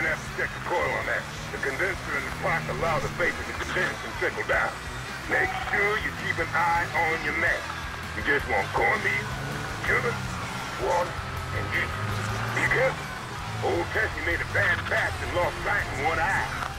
gonna have to check the coil on that. The condenser in the pot allow the vapor to condense and trickle down. Make sure you keep an eye on your mess. You just want cornmeal, sugar, water, and yeast. Be careful. Old Tessie made a bad patch and lost sight in one eye.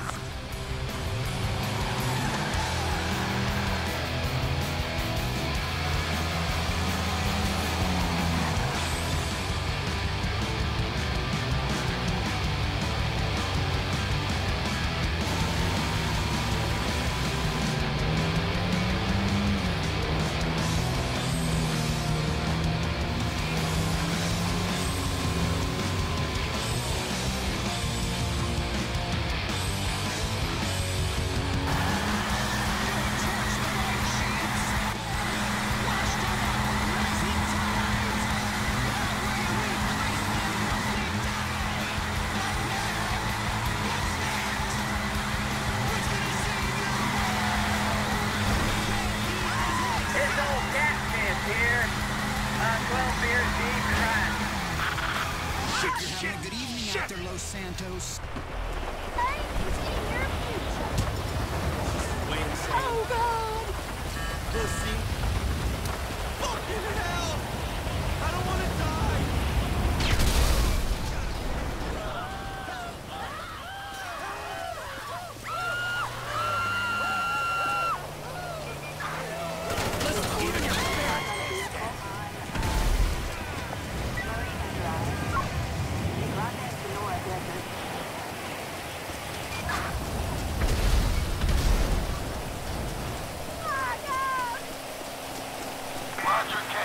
12 beers deep crack. You're having a good evening out there, Los Santos. Hey, your future. Wait a second. Oh, God. Hell! Roger,